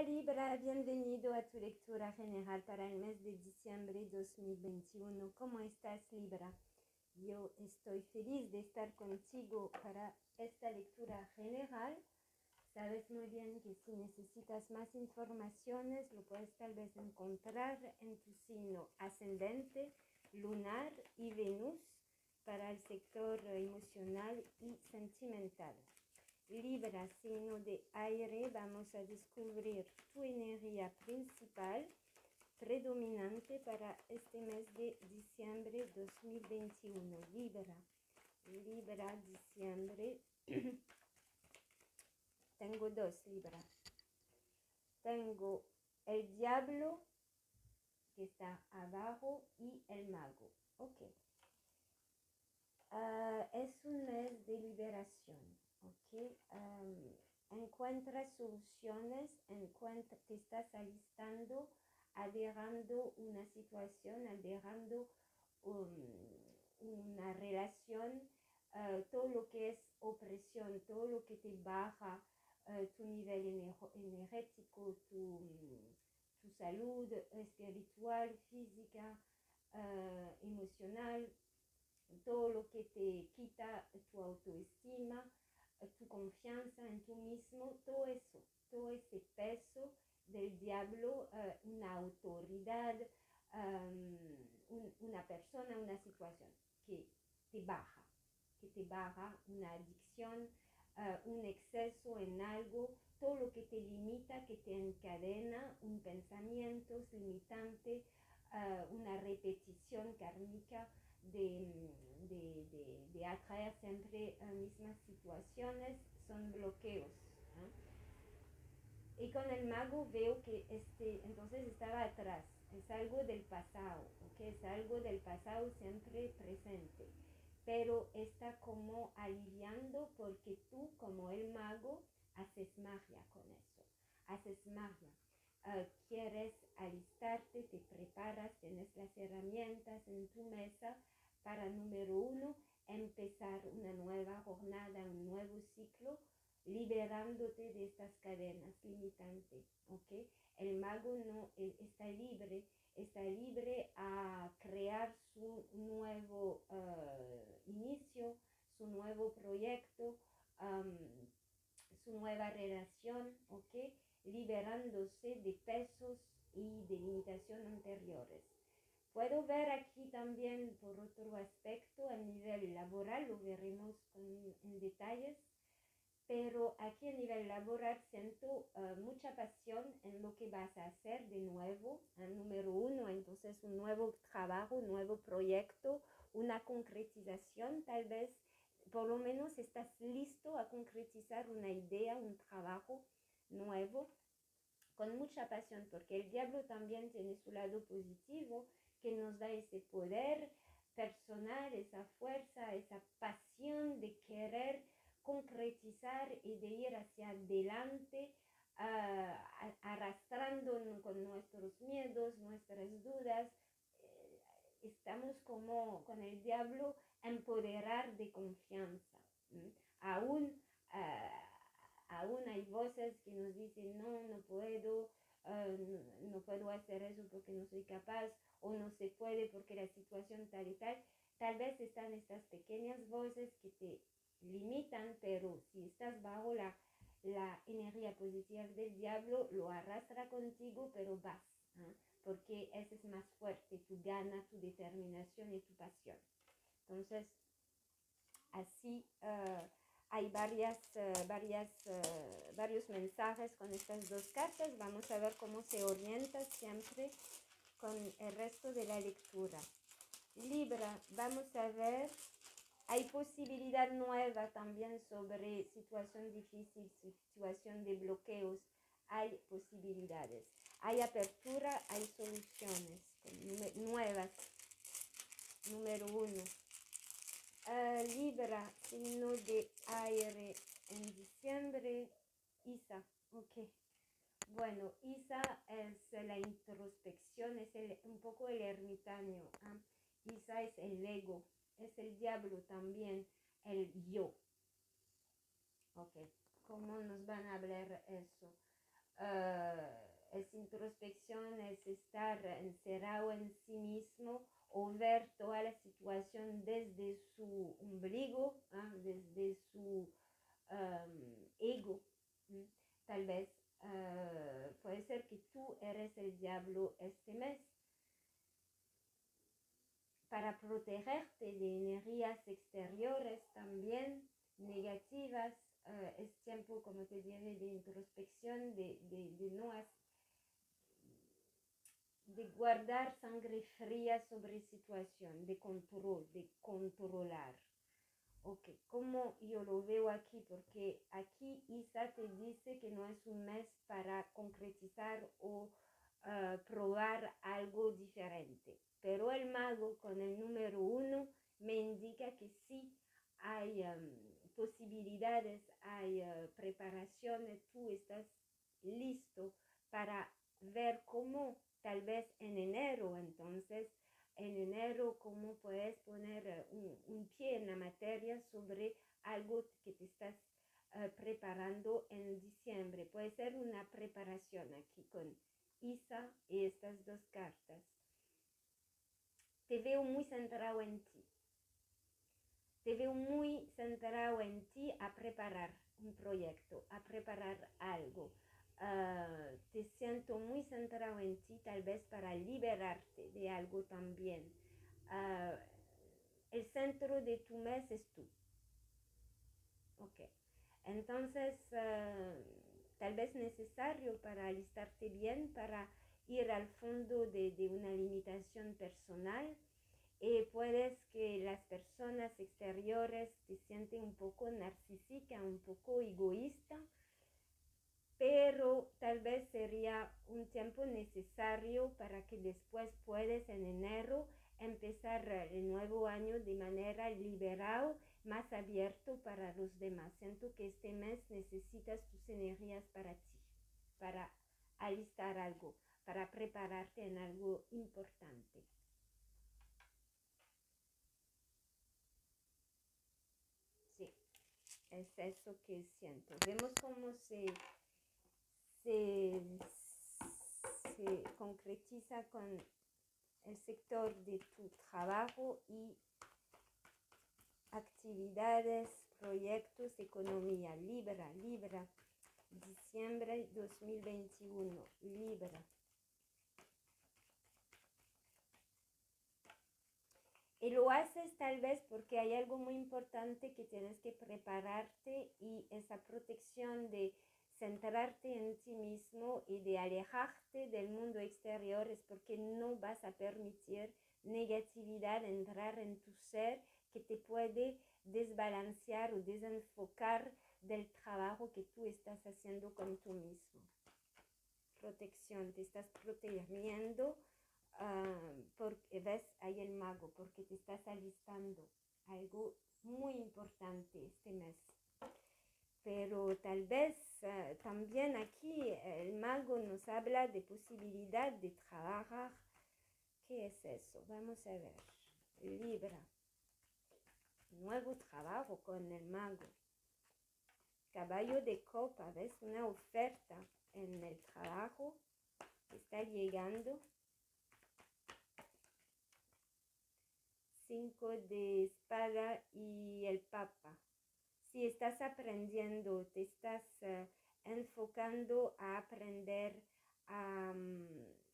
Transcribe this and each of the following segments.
Hola Libra, bienvenido a tu lectura general para el mes de diciembre 2021. ¿Cómo estás Libra? Yo estoy feliz de estar contigo para esta lectura general. Sabes muy bien que si necesitas más informaciones lo puedes tal vez encontrar en tu signo ascendente, lunar y Venus para el sector emocional y sentimental. Libra, signo de aire, vamos a descubrir tu energía principal predominante para este mes de diciembre 2021. Libra, Libra, diciembre. Tengo dos Libra. Tengo el diablo que está abajo y el mago. Ok. Ah, es un mes de liberación ¿ok? encuentra soluciones, encuentra, te estás alistando, adherando una situación, adherando una relación, uh, todo lo que es opresión, todo lo que te baja uh, tu nivel energético, tu, tu, salud espiritual, física, uh, emocional, todo lo que te quita tu autoestima, tu confianza en tú mismo, todo eso, todo ese peso del diablo, eh, una autoridad, una persona, una situación que te baja, que te baja, una adicción, eh, un exceso en algo, todo lo que te limita, que te encadena, un pensamiento limitante, eh, una repetición kármica de, de, de, atraer siempre a mismas situaciones, son bloqueos. Y con el mago veo que este, entonces estaba atrás, es algo del pasado, que es algo del pasado siempre presente, pero está como aliviando porque tú como el mago haces magia con eso, haces magia. Quieres alistarte, te preparas, tienes las herramientas en tu mesa para, número uno, empezar una nueva jornada, un nuevo ciclo, liberándote de estas cadenas limitantes, ¿ok? El mago no e, está libre, está libre a crear su nuevo ah, inicio, su nuevo proyecto, su nueva relación, ¿ok? Liberándose de pesos y de limitaciones anteriores. Puedo ver aquí también por otro aspecto a nivel laboral, lo veremos en detalles, pero aquí a nivel laboral siento eh, mucha pasión en lo que vas a hacer de nuevo. número uno, entonces un nuevo trabajo, un nuevo proyecto, una concretización, tal vez por lo menos estás listo a concretizar una idea, un trabajo nuevo con mucha pasión, porque el diablo también tiene su lado positivo que nos da ese poder personal, esa fuerza, esa pasión de querer concretizar y de ir hacia adelante, uh, arrastrando con nuestros miedos, nuestras dudas. Eh, estamos como con el diablo empoderar de confianza. Aún, uh, aún hay voces que nos dicen, no, no puedo, uh, no puedo hacer eso porque no soy capaz o no se puede porque la situación tal y tal. Tal vez están estas pequeñas voces que te limitan, pero si estás bajo la, la energía positiva del diablo, lo arrastra contigo, pero vas, ¿ah? porque ese es más fuerte, tu gana, tu determinación y tu pasión. Entonces, así uh, hay varias, uh, varias, uh, varios mensajes con estas dos cartas. Vamos a ver cómo se orienta siempre con el resto de la lectura. Libra, vamos a ver, hay posibilidad nueva también sobre situación difícil, situación de bloqueos, hay posibilidades. Hay apertura, hay soluciones nuevas. Número uno. Ah, Libra, signo de aire en diciembre. Isa, ok. Bueno, Isa es la introspección, es un poco el ermitaño. ¿ah? Isa es el ego, es el diablo también, el yo. Ok, ¿cómo nos van a hablar eso? Ah, es introspección, es estar encerrado en sí mismo o ver toda la situación desde su ombligo, ¿ah? desde su ego. Tal vez uh, puede ser que tú eres el diablo este mes. Para protegerte de energías exteriores también negativas, uh, es tiempo, como te dije, de introspección, de, de, de no de guardar sangre fría sobre situación, de control, de controlar. Ok, como yo lo veo aquí, porque aquí Isa te dice que no es un mes para concretizar o uh, probar algo diferente. Pero el mago con el número uno me indica que sí hay posibilidades, hay uh, preparaciones, tú estás listo para ver cómo tal vez en enero, entonces en enero cómo puedes poner eh, un, pie en la materia sobre algo que te estás uh, preparando en diciembre. Puede ser una preparación aquí con Isa y estas dos cartas. Te veo muy centrado en ti. Te veo muy centrado en ti a preparar un proyecto, a preparar algo Ah, te siento muy centrado en ti, tal vez para liberarte de algo también. Uh, el centro de tu mes es tú. Ok. Entonces, uh, tal vez necesario para alistarte bien, para ir al fondo de, de una limitación personal. Y puedes que las personas exteriores te sienten un poco narcísica, un poco egoísta pero tal vez sería un tiempo necesario para que después puedes en enero empezar el nuevo año de manera liberado, más abierto para los demás. Siento que este mes necesitas tus energías para ti, para alistar algo, para prepararte en algo importante. Sí, es eso que siento. Vemos cómo se se, se concretiza con el sector de tu trabajo y actividades, proyectos, economía. Libra, Libra, diciembre 2021, Libra. Y lo haces tal vez porque hay algo muy importante que tienes que prepararte y esa protección de centrarte en ti mismo y de alejarte del mundo exterior es porque no vas a permitir negatividad entrar en tu ser que te puede desbalancear o desenfocar del trabajo que tú estás haciendo con tú mismo. Protección, te estás protegiendo uh, porque ves ahí el mago, porque te estás alistando. Algo muy importante este mes pero tal vez también aquí el mago nos habla de posibilidad de trabajar. ¿Qué es eso? Vamos a ver. Libra. Nuevo trabajo con el mago. Caballo de copa, ¿ves? Una oferta en el trabajo está llegando. Cinco de espada y el papa si estás aprendiendo, te estás uh, enfocando a aprender a,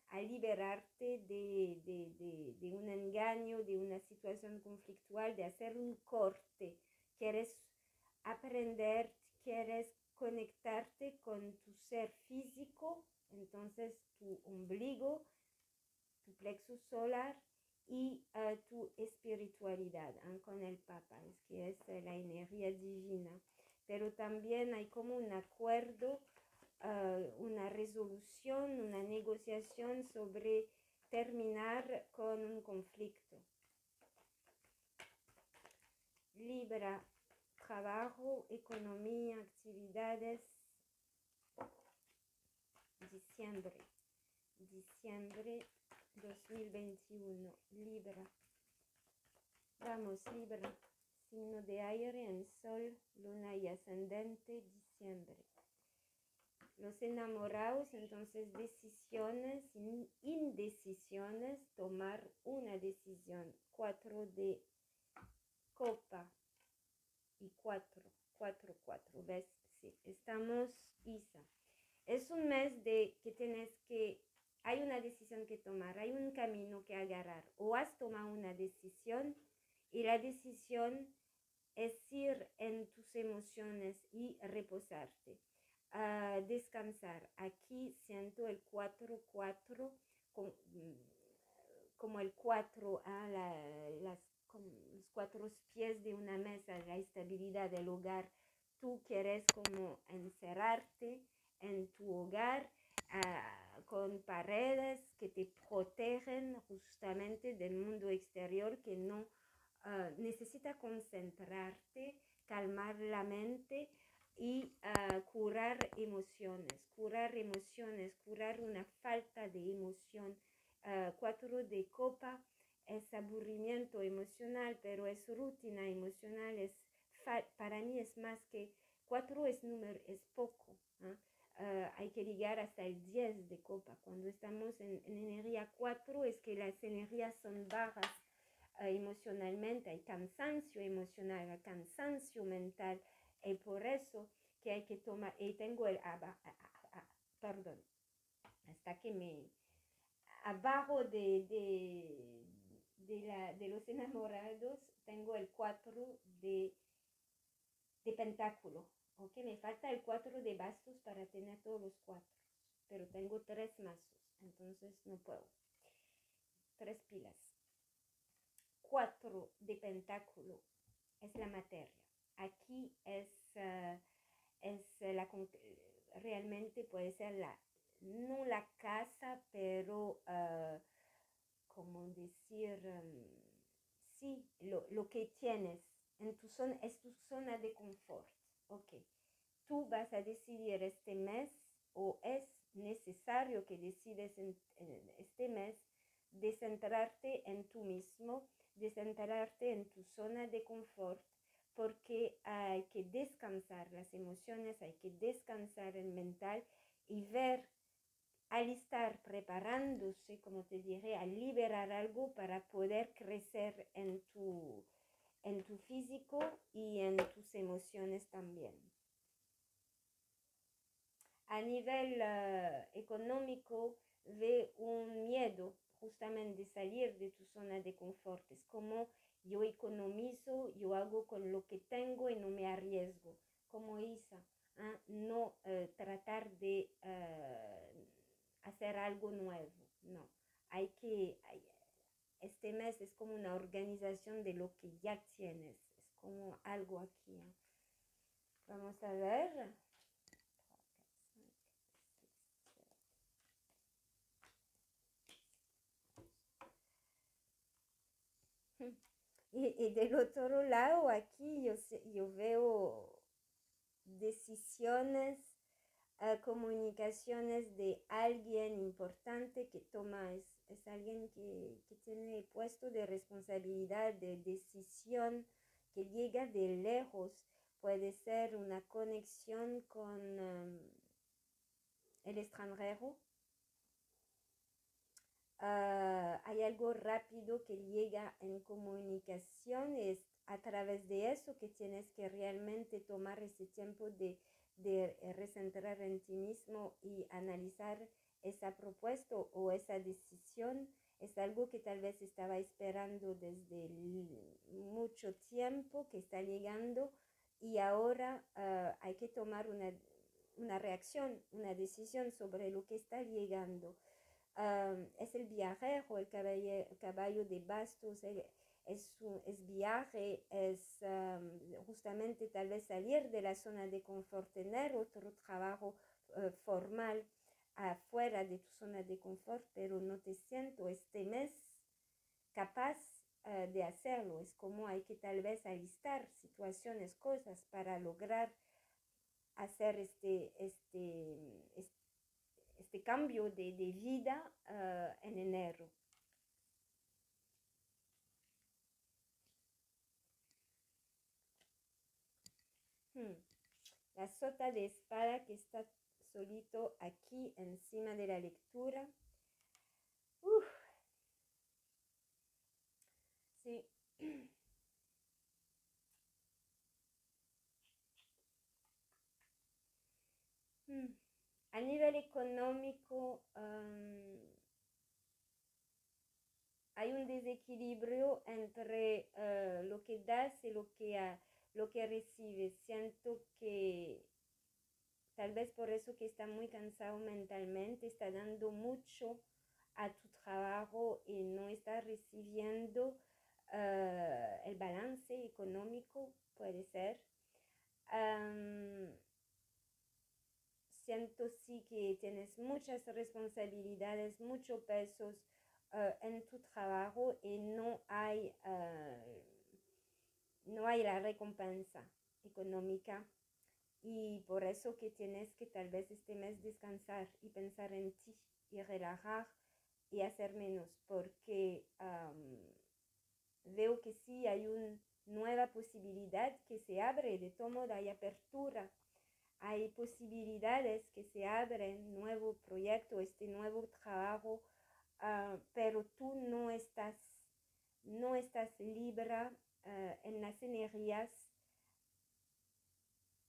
a liberarte de, de, de, de, un engaño, de una situación conflictual, de hacer un corte. Quieres aprender, quieres conectarte con tu ser físico, entonces tu ombligo, tu plexo solar y tu espiritualidad uh, con el Papa, es que es la energía divina. Pero también hay como un acuerdo, una resolución, una negociación sobre terminar con un conflicto. Libra, trabajo, economía, actividades. Diciembre. Diciembre 2021, Libra. Vamos, Libra. Signo de aire en Sol, Luna y Ascendente, diciembre. los enamorados, entonces decisiones, indecisiones, tomar una decisión. Cuatro de copa y cuatro, cuatro, cuatro. ¿Ves? Sí, estamos Isa. Es un mes de que tienes que, hay una decisión que tomar, hay un camino que agarrar. O has tomado una decisión y la decisión es ir en tus emociones y reposarte descansar. Aquí siento el 4-4 mm, como el 4 a las, los cuatro pies de una mesa, la estabilidad del hogar. Tú quieres como encerrarte en tu hogar ah, con paredes que te protegen justamente del mundo exterior que no ah, necesita concentrarte, calmar la mente y uh, curar emociones, curar emociones, curar una falta de emoción. Uh, cuatro de copa es aburrimiento emocional, pero es rutina emocional, es para mí es más que cuatro es número, es poco. Uh, hay que llegar hasta el 10 de copa. Cuando estamos en, en energía 4 es que las energías son bajas emocionalmente, hay cansancio emocional, hay cansancio mental, y por eso que hay que tomar, y tengo el, perdón, hasta que me, abajo de, de, de, la, de los enamorados, tengo el 4 de, de pentáculo, ok, me falta el 4 de bastos para tener todos los cuatro, pero tengo tres mazos, entonces no puedo. Tres pilas. 4 de pentáculo es la materia aquí es, eh, es la, realmente puede ser la, no la casa, pero uh, como decir, um, sí, lo, lo, que tienes en tu zona, es tu zona de confort. Ok, tú vas a decidir este mes o es necesario que decides este mes de centrarte en tú mismo, de centrarte en tu zona de confort porque hay que descansar las emociones, hay que descansar el mental y ver al estar preparándose, como te diré, a liberar algo para poder crecer en tu, en tu físico y en tus emociones también. A nivel eh, económico, ve un miedo justamente de salir de tu zona de confort. Es como yo economizo, yo hago con lo que tengo y no me arriesgo, como Isa. ¿ah? No eh, tratar de eh, hacer algo nuevo, no. Hay que, este mes es como una organización de lo que ya tienes, es como algo aquí. Vamos a ver. Y, del otro lado, aquí yo, yo veo decisiones, uh, comunicaciones de alguien importante que toma, es, es alguien que, que, tiene puesto de responsabilidad, de decisión, que llega de lejos. Puede ser una conexión con um, el extranjero, Ah, hay algo rápido que llega en comunicación, es a través de eso que tienes que realmente tomar ese tiempo de, de recentrar en ti mismo y analizar esa propuesta o esa decisión. Es algo que tal vez estaba esperando desde mucho tiempo, que está llegando y ahora ah, hay que tomar una, una reacción, una decisión sobre lo que está llegando es el viajero, el caballo, caballo de bastos, es, es viaje, es justamente tal vez salir de la zona de confort, tener otro trabajo eh, formal afuera de tu zona de confort, pero no te siento este mes capaz eh, de hacerlo. Es como hay que tal vez alistar situaciones, cosas para lograr hacer este, este, este este cambio de, de vida uh, en enero. Hmm. La sota de espada que está solito aquí encima de la lectura. Sí. Hmm. A nivel económico, hay un desequilibrio entre eh, lo que das y lo que, lo que recibes. Siento que tal vez por eso que está muy cansado mentalmente, está dando mucho a tu trabajo y no está recibiendo eh, el balance económico, puede ser. siento sí que tienes muchas responsabilidades, muchos pesos eh, en tu trabajo y no hay, eh, no hay la recompensa económica y por eso que tienes que tal vez este mes descansar y pensar en ti y relajar y hacer menos porque veo que sí hay una nueva posibilidad que se abre de todo modo hay apertura hay posibilidades que se abren nuevo proyecto este nuevo trabajo Ah, pero tú no estás, no estás libre ah, en las energías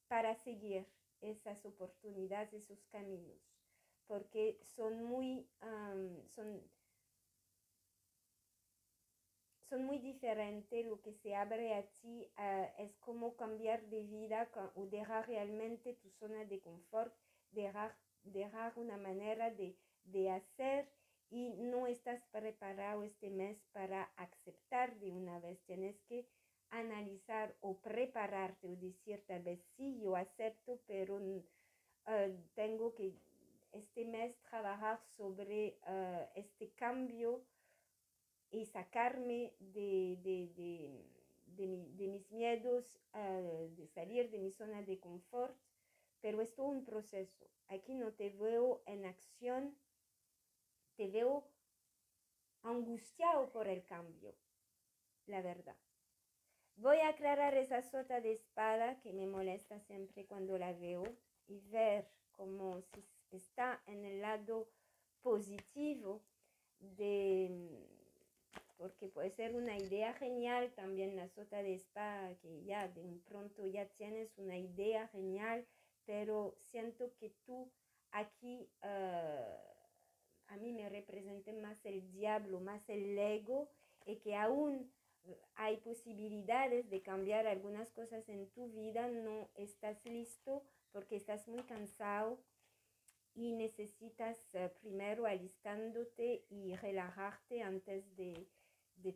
para seguir esas oportunidades, esos caminos, porque son muy, son, son muy diferentes, lo que se abre a ti ah, es como cambiar de vida o dejar realmente tu zona de confort, dejar, dejar una manera de, de hacer y no estás preparado este mes para aceptar de una vez. Tienes que analizar o prepararte o decir tal vez sí, yo acepto, pero eh, tengo que este mes trabajar sobre eh, este cambio y sacarme de, de, mis miedos, eh, de salir de mi zona de confort, pero es un proceso. Aquí no te veo en acción te veo angustiado por el cambio, la verdad. Voy a aclarar esa sota de espada que me molesta siempre cuando la veo y ver cómo si está en el lado positivo de porque puede ser una idea genial también la sota de espada que ya de un pronto ya tienes una idea genial pero siento que tú aquí uh, a mí me representa más el diablo, más el ego y que aún hay posibilidades de cambiar algunas cosas en tu vida, no estás listo porque estás muy cansado y necesitas eh, primero alistándote y relajarte antes de,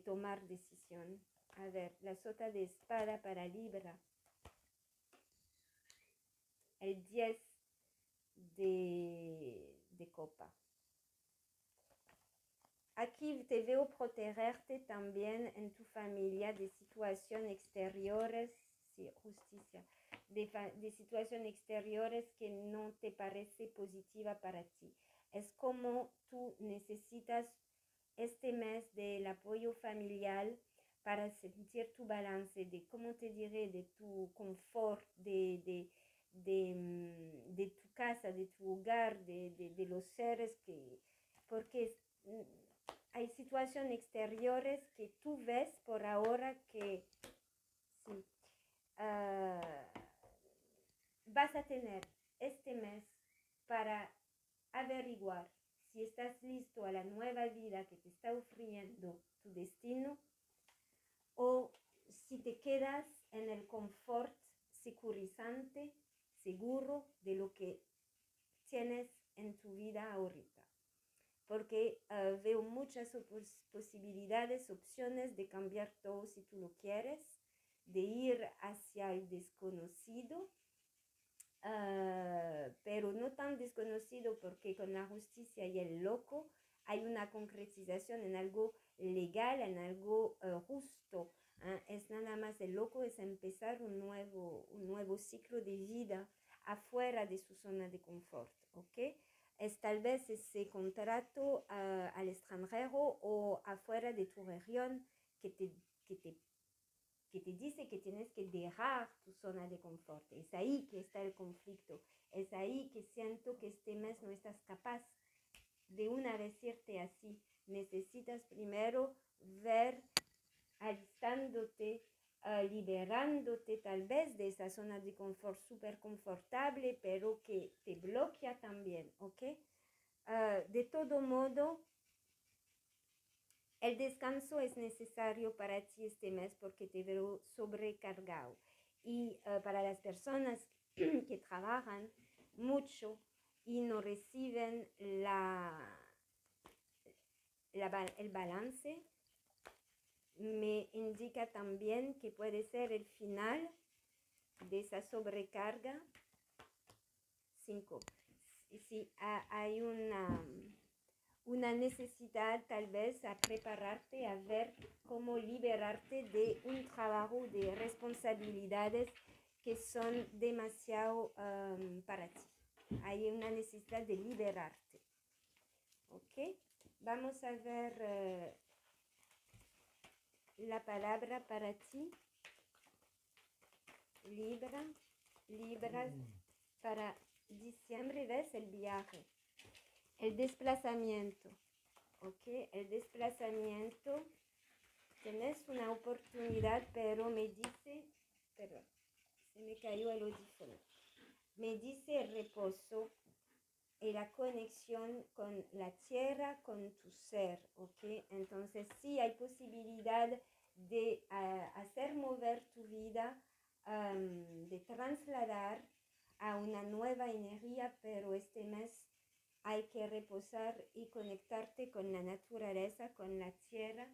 tomar decisión. A ver, la sota de espada para Libra. El 10 de, de copa. Aquí te veo protegerte también en tu familia de situaciones exteriores, sí, justicia, de, de situaciones exteriores que no te parece positiva para ti. Es como tú necesitas este mes del apoyo familiar para sentir tu balance, de cómo te diré, de tu confort, de, de, de, mm, de tu casa, de tu hogar, de, de los seres que, porque hay situaciones exteriores que tú ves por ahora que ah, vas a tener este mes para averiguar si estás listo a la nueva vida que te está ofreciendo tu destino o si te quedas en el confort securizante, seguro de lo que tienes en tu vida ahorita porque ah, veo muchas posibilidades, opciones de cambiar todo si tú lo quieres, de ir hacia el desconocido, ah, pero no tan desconocido porque con la justicia y el loco hay una concretización en algo legal, en algo ah, justo. Es nada más el loco, es empezar un nuevo, un nuevo ciclo de vida afuera de su zona de confort, ¿ok? Es tal vez ese contrato uh, al extranjero o afuera de tu región que te, que, te, que te dice que tienes que dejar tu zona de confort. Es ahí que está el conflicto. Es ahí que siento que este mes no estás capaz de una decirte así. Necesitas primero ver alistándote, uh, liberándote tal vez de esa zona de confort súper confortable, pero que te bloquea también, ¿ok? Uh, de todo modo, el descanso es necesario para ti este mes porque te veo sobrecargado. Y uh, para las personas que trabajan mucho y no reciben la, la, el balance, me indica también que puede ser el final de esa sobrecarga. 5. Si hay una una necesidad tal vez a prepararte a ver cómo liberarte de un trabajo de responsabilidades que son demasiado um, para ti. Hay una necesidad de liberarte. ¿Ok? Vamos a ver uh, la palabra para ti. Libra. Libra para diciembre, ¿ves? El viaje. El desplazamiento. ¿Ok? El desplazamiento. Tienes una oportunidad, pero me dice, perdón, se me cayó el audífono. Me dice reposo y la conexión con la tierra, con tu ser, ¿ok? Entonces sí hay posibilidad de uh, hacer mover tu vida, um, de trasladar a una nueva energía, pero este mes hay que reposar y conectarte con la naturaleza, con la tierra,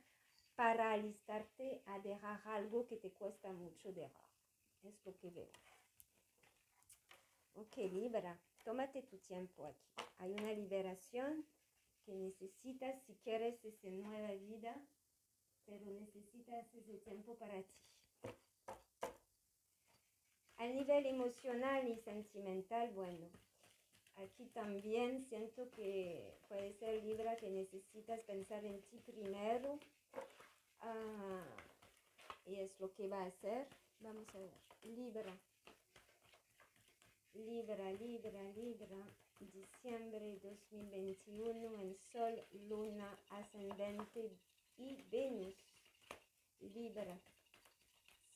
para alistarte a dejar algo que te cuesta mucho dejar. Es lo que veo. Ok, Libra, tómate tu tiempo aquí. Hay una liberación que necesitas si quieres esa nueva vida, pero necesitas ese tiempo para ti. A nivel emocional y sentimental, bueno, Aquí también siento que puede ser Libra que necesitas pensar en ti primero. Ah, y es lo que va a hacer. Vamos a ver. Libra. Libra, Libra, Libra. Diciembre 2021 en Sol, Luna, Ascendente y Venus. Libra.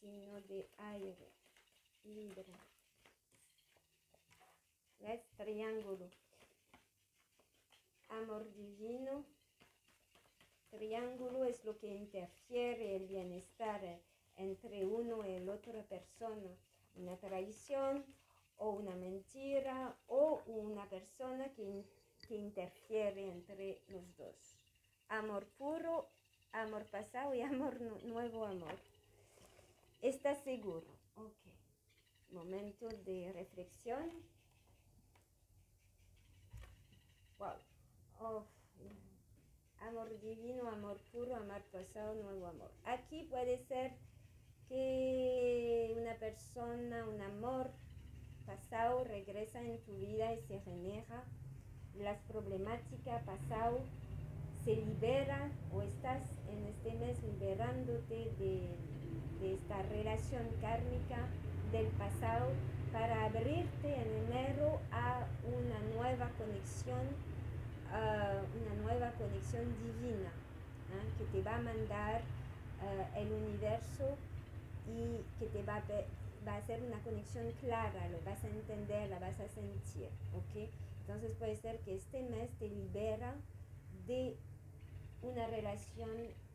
Signo de aire. Libra. ¿Ves? Triángulo. Amor divino. Triángulo es lo que interfiere el bienestar entre uno y la otra persona. Una traición o una mentira o una persona que, que interfiere entre los dos. Amor puro, amor pasado y amor nuevo amor. ¿Estás seguro? Ok. Momento de reflexión. Amor divino, amor puro, amor pasado, nuevo amor. Aquí puede ser que una persona, un amor pasado regresa en tu vida y se reneja. Las problemáticas pasado se libera o estás en este mes liberándote de, de esta relación kármica del pasado para abrirte en enero a una nueva conexión una nueva conexión divina ¿ah? que te va a mandar ah, el universo y que te va a, va a hacer una conexión clara, lo vas a entender, la vas a sentir, ¿ok? Entonces puede ser que este mes te libera de una relación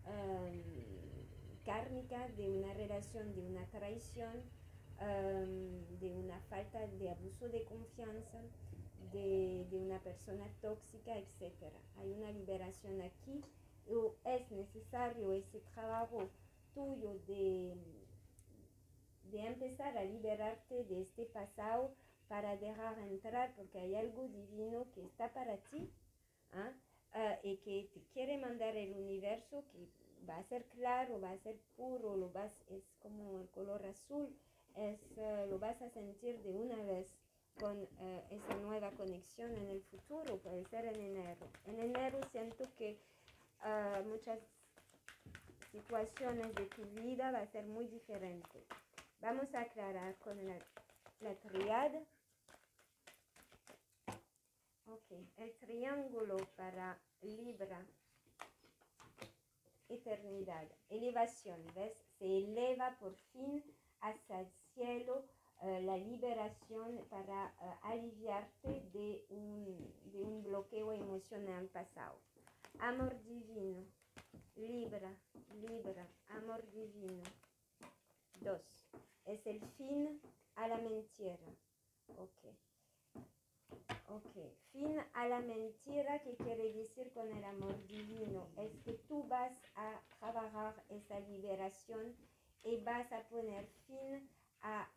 um, kármica, de una relación, de una traición, um, de una falta de abuso de confianza, de, una persona tóxica, etc. Hay una liberación aquí. Es necesario ese trabajo tuyo de, de empezar a liberarte de este pasado para dejar entrar, porque hay algo divino que está para ti ¿ah? Ah, y que te quiere mandar el universo, que va a ser claro, va a ser puro, lo vas, es como el color azul, es, eh, lo vas a sentir de una vez con eh, esa nueva conexión en el futuro, puede ser en enero. En enero siento que muchas situaciones de tu vida va a ser muy diferente. Vamos a aclarar con la, la triada. Ok, el triángulo para Libra. Eternidad, elevación, ¿ves? Se eleva por fin hacia el cielo eh, la liberación para eh, aliviarte de un, bloqueo emocional pasado. Amor divino, Libra, Libra, amor divino. Dos, a la mentira. Ok. Ok, fin a la mentira, ¿qué quiere decir con el amor divino? Es que tú vas a trabajar esa liberación y vas a poner fin a,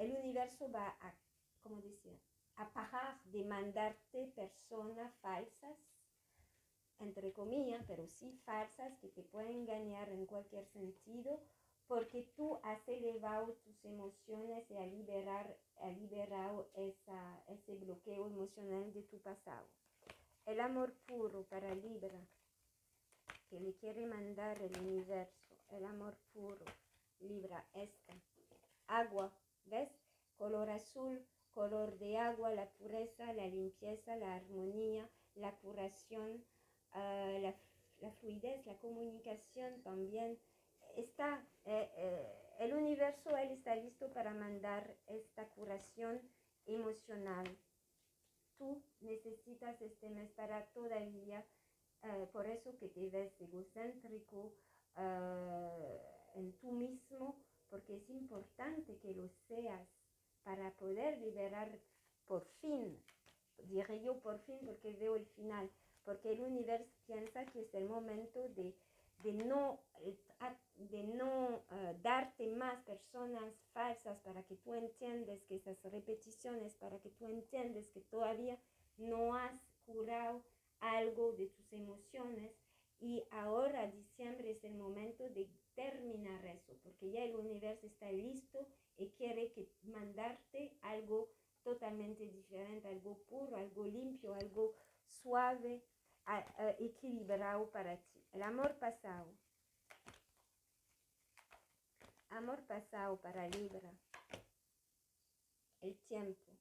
el universo va a, ¿cómo decir? A parar de mandarte personas falsas, entre comillas, pero sí falsas, que te pueden engañar en cualquier sentido, porque tú has elevado tus emociones y has liberar, liberado esa, ese bloqueo emocional de tu pasado. El amor puro para Libra, que le quiere mandar el universo, el amor puro, Libra, esta. Agua, ¿ves? Color azul, color de agua, la pureza, la limpieza, la armonía, la curación, ah, la, la fluidez, la comunicación también está, eh, eh, el universo, él está listo para mandar esta curación emocional. Tú necesitas este mes para todavía, eh, por eso que te ves egocéntrico en tú mismo, porque es importante que lo seas para poder liberar por fin, diré yo por fin porque veo el final, porque el universo piensa que es el momento de de no, de no eh, darte más personas falsas para que tú entiendas que esas repeticiones, para que tú entiendas que todavía no has curado algo de tus emociones y ahora diciembre es el momento de terminar eso, porque ya el universo está listo y quiere que mandarte algo totalmente diferente, algo puro, algo limpio, algo suave, equilibrado para ti. El amor pasado. Amor pasado para Libra. El tiempo.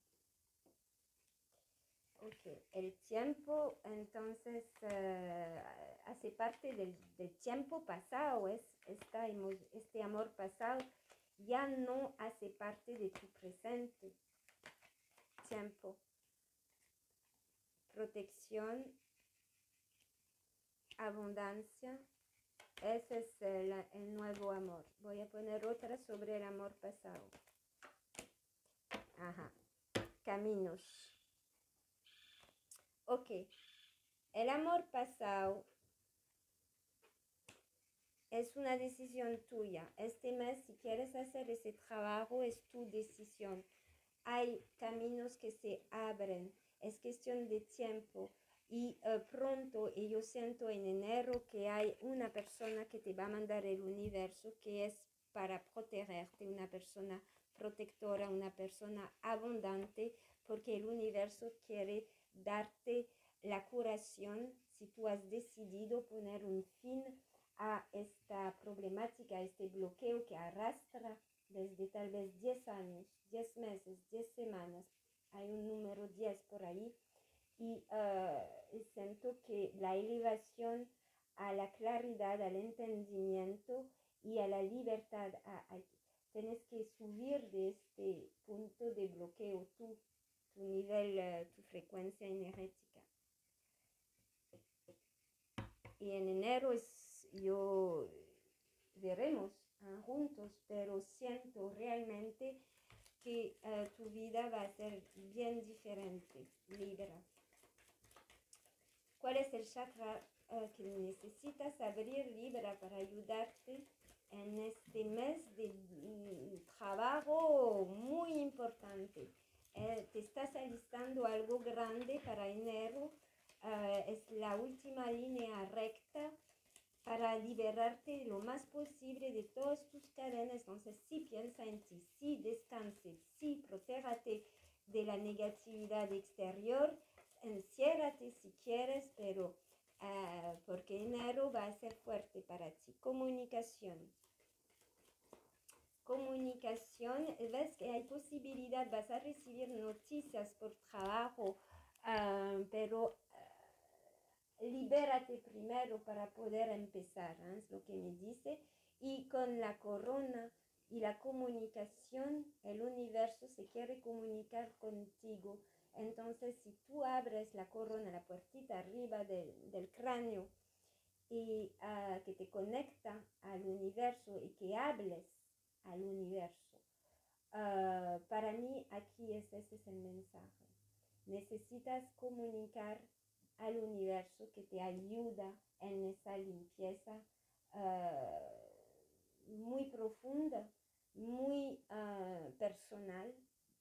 Ok, el tiempo entonces eh, hace parte del, tiempo pasado, es este amor pasado ya no hace parte de tu presente tiempo. Protección abundancia. Ese es el, nuevo amor. Voy a poner otra sobre el amor pasado. Ajá. Caminos. Ok. El amor pasado es una decisión tuya. Este mes, si quieres hacer ese trabajo, es tu decisión. Hay caminos que se abren. Es cuestión de tiempo y eh, pronto, y yo siento en enero que hay una persona que te va a mandar el universo que es para protegerte, una persona protectora, una persona abundante, porque el universo quiere darte la curación si tú has decidido poner un fin a esta problemática, a este bloqueo que arrastra desde tal vez 10 años, 10 meses, 10 semanas. Hay un número 10 por ahí Y siento que la elevación a la claridad, al entendimiento y a la libertad, tienes que subir de este punto de bloqueo tú, tu nivel, ah, tu frecuencia energética. Y en enero es, yo veremos ah, juntos, pero siento realmente que tu vida va a ser bien diferente, Libra. ¿Cuál es el chakra eh, que necesitas abrir Libra para ayudarte en este mes de mm, trabajo muy importante? Eh, te estás alistando algo grande para enero. Eh, es la última línea recta para liberarte lo más posible de todas tus cadenas. Entonces, sí piensa en ti, sí descanse, sí protégate de la negatividad exterior enciérrate si quieres, pero ah, porque enero va a ser fuerte para ti. Comunicación. Comunicación, ves que hay posibilidad, vas a recibir noticias por trabajo, Ah, pero ah, libérate primero para poder empezar, es lo que me dice. Y con la corona y la comunicación, el universo se quiere comunicar contigo. Entonces, si tú abres la corona, la puertita arriba del, cráneo, y ah, que te conecta al universo y que hables al universo, para mí aquí ese es el mensaje. Necesitas comunicar al universo que te ayuda en esa limpieza ah, muy profunda, muy ah, personal,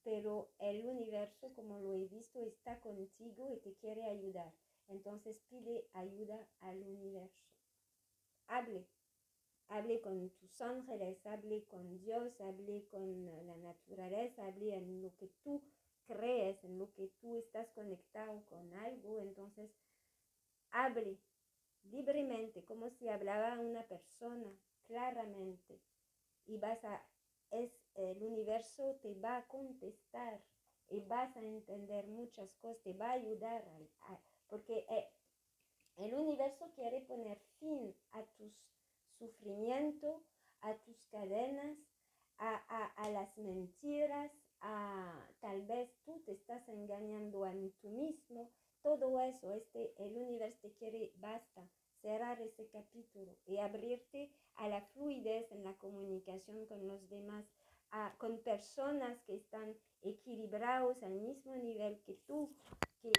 pero el universo, como lo he visto, está contigo y te quiere ayudar. Entonces pide ayuda al universo. Hable, hable con tus ángeles, hable con Dios, hable con la naturaleza, hable en lo que tú crees, en lo que tú estás conectado con algo, entonces hable libremente, como si hablaba una persona, claramente, y vas a, es, el universo te va a contestar y vas a entender muchas cosas, te va a ayudar, porque eh, el universo quiere poner fin a tus sufrimientos, a tus cadenas, a, a las mentiras, tal vez tú te estás engañando a tú mismo, todo eso, este, el universo te quiere, basta, cerrar ese capítulo y abrirte a la fluidez en la comunicación con los demás, con personas que están equilibrados al mismo nivel que tú, que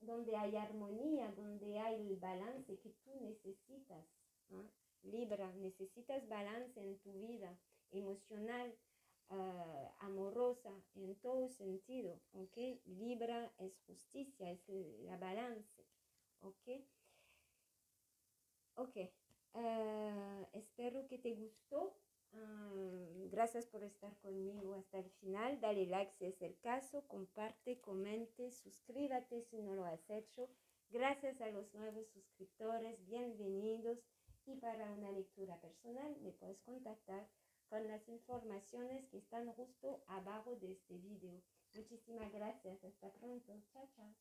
donde hay armonía, donde hay el balance que tú necesitas. Libra, necesitas balance en tu vida emocional, uh, amorosa en todo sentido, ¿ok? Libra es justicia, es la balance, ¿ok? Ok, uh, espero que te gustó. Uh, gracias por estar conmigo hasta el final. Dale like si es el caso, comparte, comente, suscríbete si no lo has hecho. Gracias a los nuevos suscriptores, bienvenidos. Y para una lectura personal me puedes contactar con las informaciones que están justo abajo de este video. Muchísimas gracias. Hasta pronto. Chao, chao.